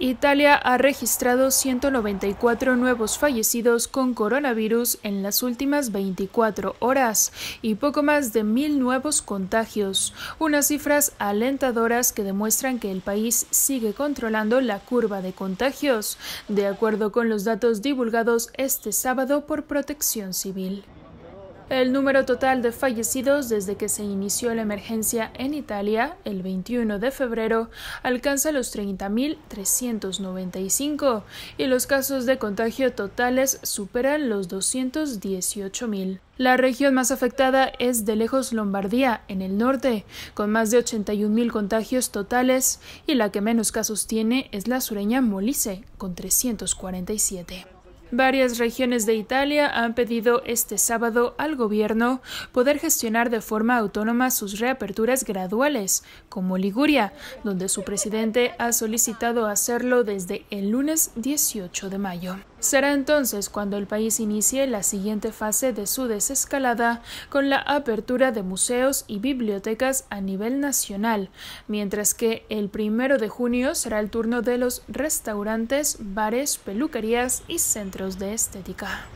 Italia ha registrado 194 nuevos fallecidos con coronavirus en las últimas 24 horas y poco más de mil nuevos contagios, unas cifras alentadoras que demuestran que el país sigue controlando la curva de contagios, de acuerdo con los datos divulgados este sábado por Protección Civil. El número total de fallecidos desde que se inició la emergencia en Italia el 21 de febrero alcanza los 30.395 y los casos de contagio totales superan los 218.000. La región más afectada es de lejos Lombardía, en el norte, con más de 81.000 contagios totales, y la que menos casos tiene es la sureña Molise, con 347. Varias regiones de Italia han pedido este sábado al gobierno poder gestionar de forma autónoma sus reaperturas graduales, como Liguria, donde su presidente ha solicitado hacerlo desde el lunes 18 de mayo. Será entonces cuando el país inicie la siguiente fase de su desescalada con la apertura de museos y bibliotecas a nivel nacional, mientras que el primero de junio será el turno de los restaurantes, bares, peluquerías y centros de estética.